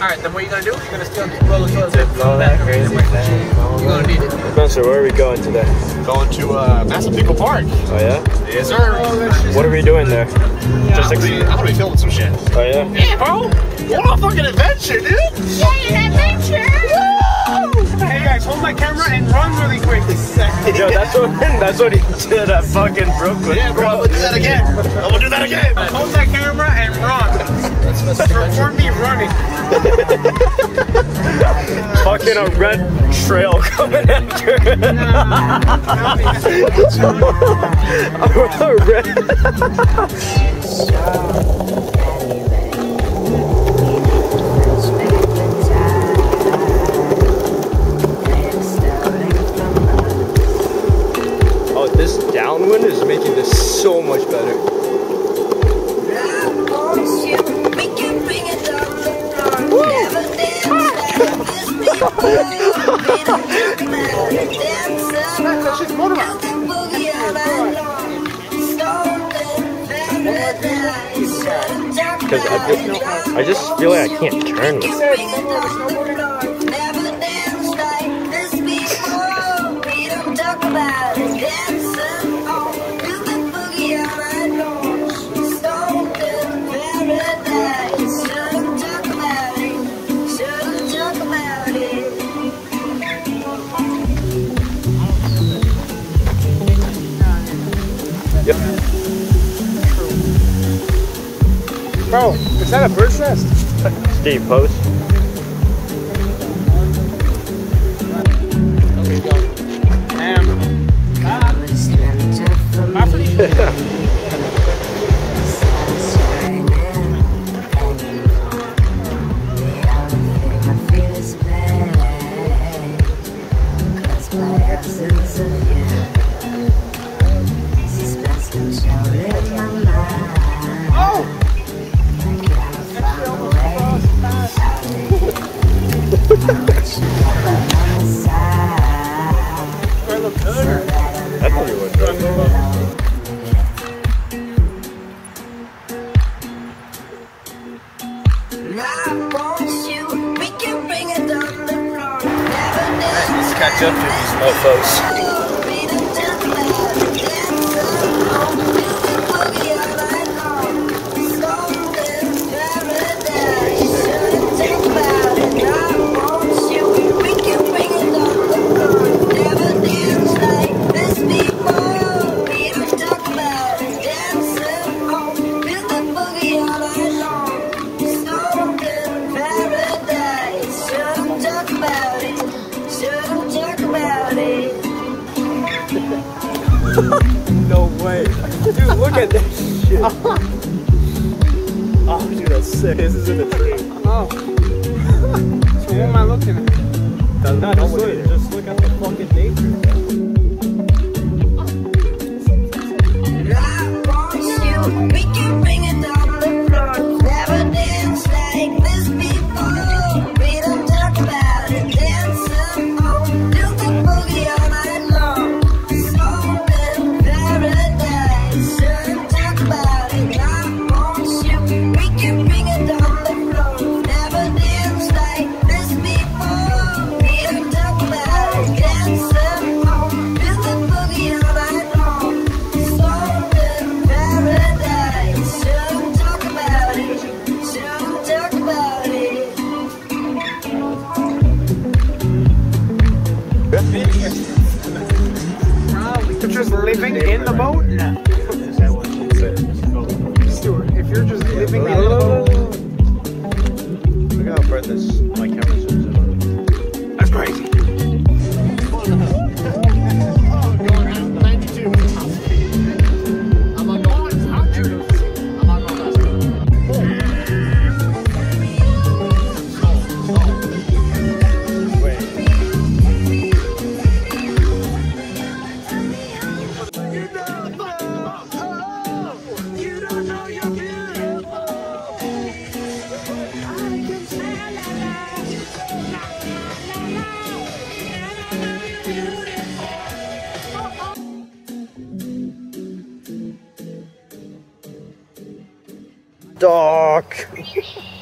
Alright, then what are you gonna do? You're gonna steal roll the toilet paper Blow that crazy. You're gonna need it. Spencer, where are we going today? Going to uh, Massapequa Park. Oh yeah? Yes, sir. What are we doing there? Just I'm gonna, be, I'm gonna be filming some shit. Oh yeah? Yeah, bro. What a fucking adventure, dude. Hey guys, hold my camera and run really quick. Yo, that's what that's what he did at fucking Brooklyn. Yeah, bro. I'm gonna do that again. I'm gonna do that again. Hold that camera and run. Record me running. Fucking a red trail coming after. a red. Because I just, I just feel like I can't turn with it. Bro, is that a bird's nest? Steve, post. That's catch up to these mofos. No way. Dude, look at this shit. Oh, dude, that's sick. This is in the tree. Oh. so what am I looking at? No, just look, just look at the fucking nature. You're just living in the boat? dark.